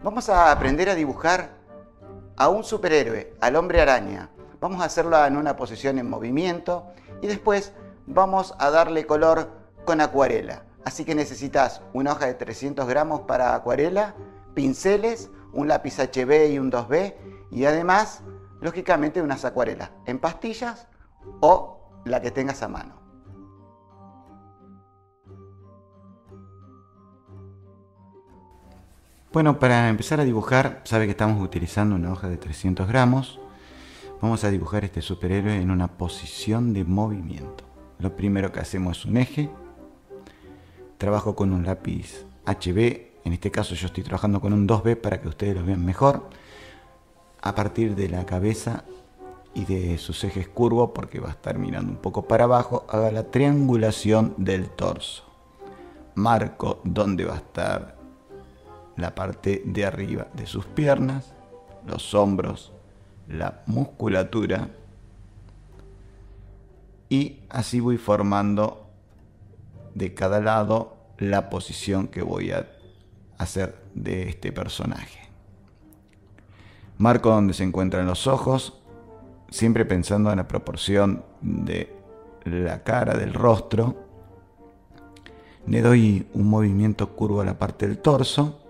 Vamos a aprender a dibujar a un superhéroe, al hombre araña. Vamos a hacerlo en una posición en movimiento y después vamos a darle color con acuarela. Así que necesitas una hoja de 300 gramos para acuarela, pinceles, un lápiz HB y un 2B y además, lógicamente, unas acuarelas en pastillas o la que tengas a mano. Bueno, para empezar a dibujar, sabe que estamos utilizando una hoja de 300 gramos. Vamos a dibujar este superhéroe en una posición de movimiento. Lo primero que hacemos es un eje. Trabajo con un lápiz HB. En este caso yo estoy trabajando con un 2B para que ustedes lo vean mejor. A partir de la cabeza y de sus ejes curvos, porque va a estar mirando un poco para abajo, haga la triangulación del torso. Marco dónde va a estar la parte de arriba de sus piernas, los hombros, la musculatura y así voy formando de cada lado la posición que voy a hacer de este personaje. Marco donde se encuentran los ojos, siempre pensando en la proporción de la cara, del rostro. Le doy un movimiento curvo a la parte del torso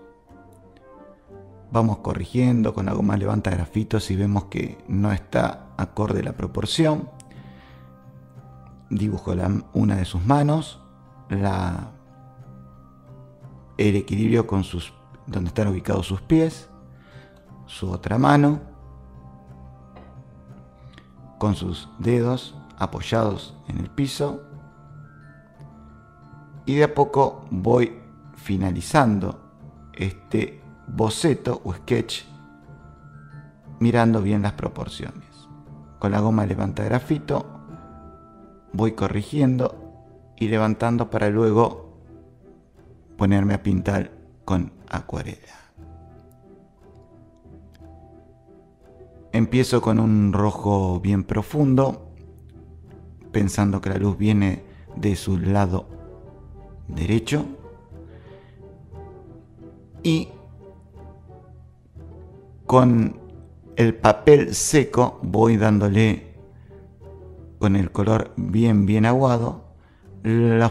Vamos corrigiendo con algo más levanta grafitos y vemos que no está acorde la proporción. Dibujo una de sus manos, la, el equilibrio con sus, donde están ubicados sus pies, su otra mano, con sus dedos apoyados en el piso. Y de a poco voy finalizando este boceto o sketch mirando bien las proporciones. Con la goma levanta grafito voy corrigiendo y levantando para luego ponerme a pintar con acuarela. Empiezo con un rojo bien profundo, pensando que la luz viene de su lado derecho y con el papel seco voy dándole con el color bien bien aguado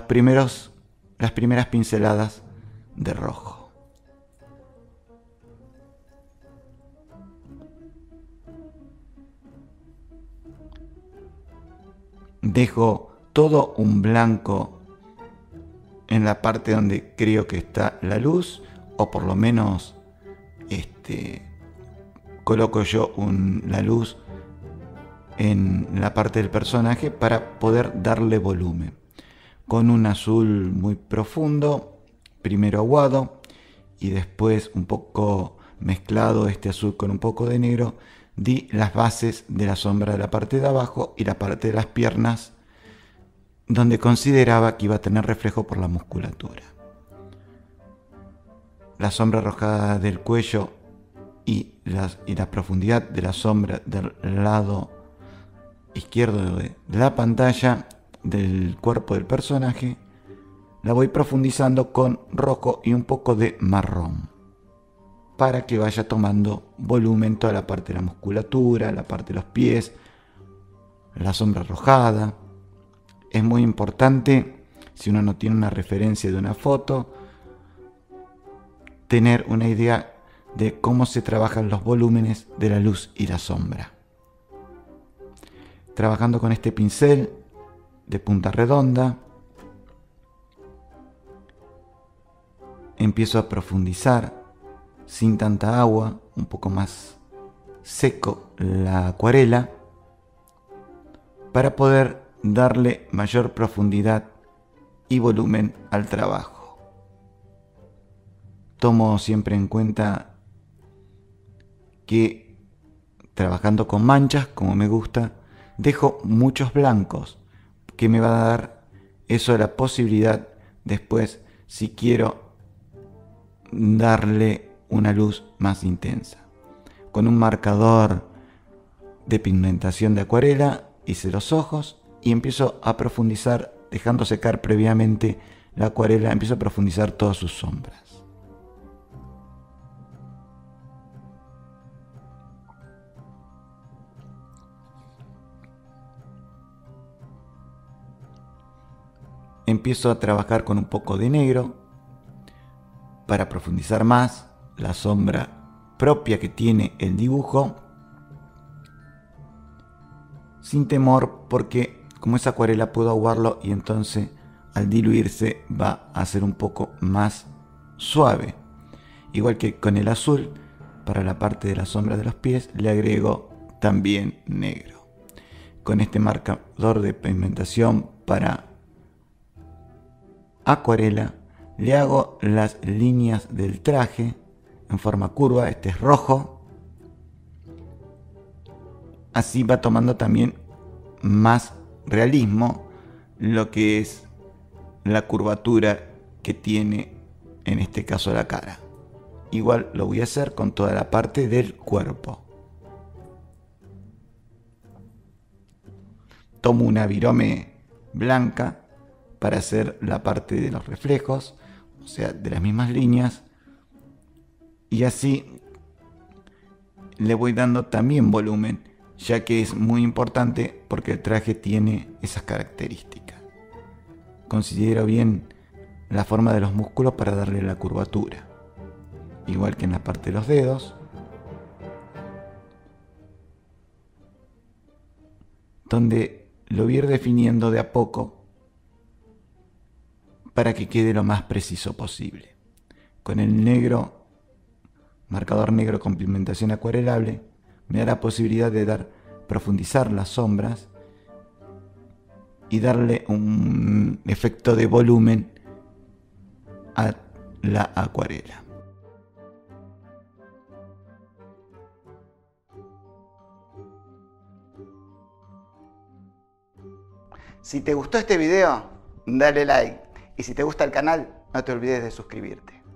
primeros las primeras pinceladas de rojo. Dejo todo un blanco en la parte donde creo que está la luz o por lo menos este coloco yo la luz en la parte del personaje para poder darle volumen. Con un azul muy profundo, primero aguado y después un poco mezclado este azul con un poco de negro, di las bases de la sombra de la parte de abajo y la parte de las piernas donde consideraba que iba a tener reflejo por la musculatura. La sombra rojada del cuello y, la profundidad de la sombra del lado izquierdo de, la pantalla del cuerpo del personaje, la voy profundizando con rojo y un poco de marrón para que vaya tomando volumen toda la parte de la musculatura, la parte de los pies, la sombra rojada. Es muy importante, si uno no tiene una referencia de una foto, tener una idea de cómo se trabajan los volúmenes de la luz y la sombra. Trabajando con este pincel de punta redonda, empiezo a profundizar sin tanta agua, un poco más seco la acuarela, para poder darle mayor profundidad y volumen al trabajo. Tomo siempre en cuenta que trabajando con manchas, como me gusta, dejo muchos blancos, que me va a dar eso la posibilidad después, si quiero darle una luz más intensa. Con un marcador de pigmentación de acuarela hice los ojos y empiezo a profundizar, dejando secar previamente la acuarela, empiezo a profundizar todas sus sombras. Empiezo a trabajar con un poco de negro para profundizar más la sombra propia que tiene el dibujo sin temor porque como es acuarela puedo aguarlo y entonces al diluirse va a ser un poco más suave. Igual que con el azul para la parte de la sombra de los pies le agrego también negro. Con este marcador de pigmentación para acuarela, le hago las líneas del traje en forma curva, este es rojo. Así va tomando también más realismo lo que es la curvatura que tiene en este caso la cara. Igual lo voy a hacer con toda la parte del cuerpo. Tomo una virome blanca para hacer la parte de los reflejos, o sea, de las mismas líneas. Y así le voy dando también volumen, ya que es muy importante porque el traje tiene esas características. Considero bien la forma de los músculos para darle la curvatura, igual que en la parte de los dedos. Donde lo voy a ir definiendo de a poco para que quede lo más preciso posible. Con el negro, marcador negro con pigmentación acuarelable, me da la posibilidad de dar, profundizar las sombras y darle un efecto de volumen a la acuarela. Si te gustó este video, dale like y si te gusta el canal, no te olvides de suscribirte.